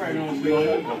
nicely open.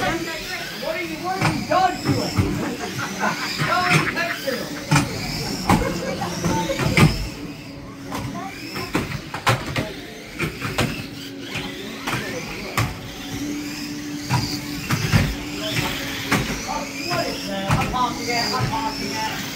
parking it,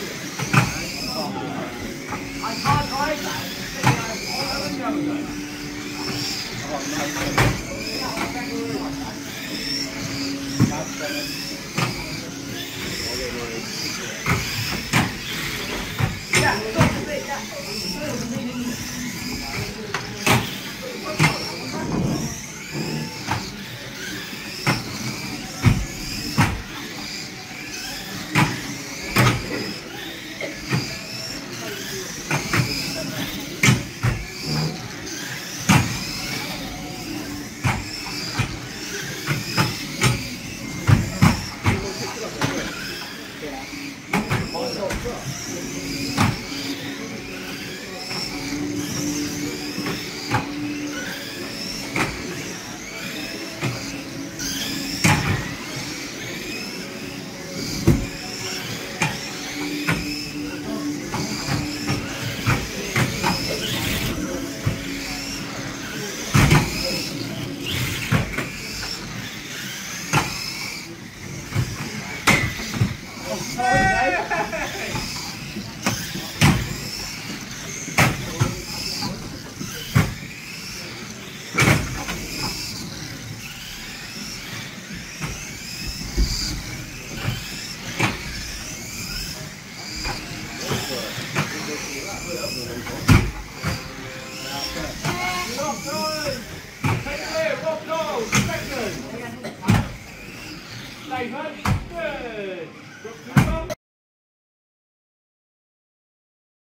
najbardziej.